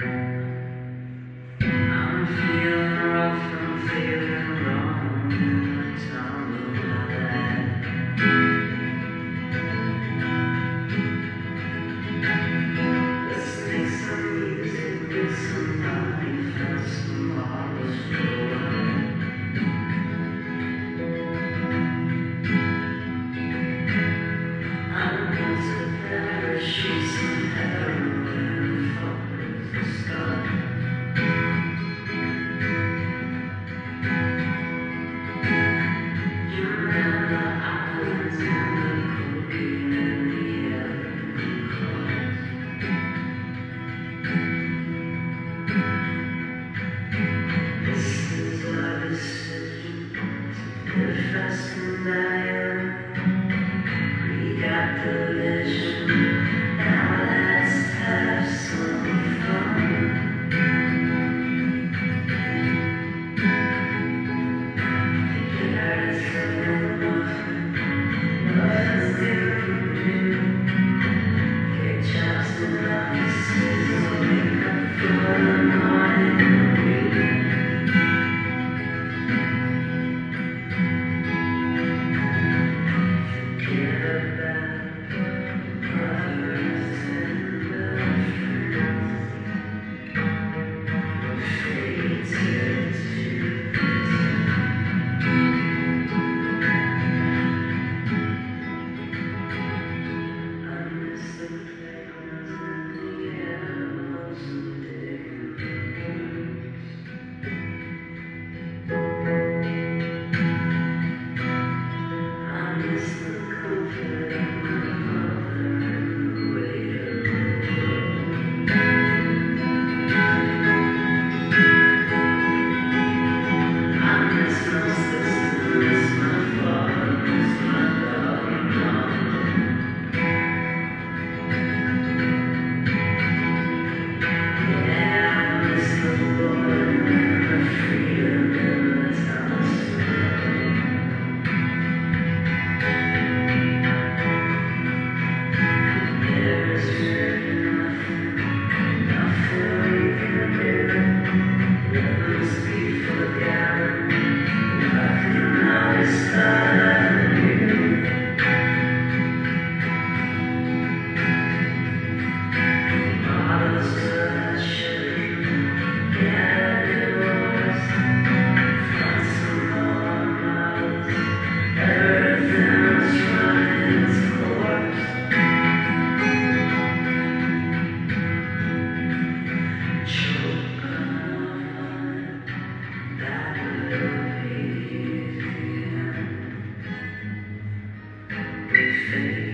I'm We be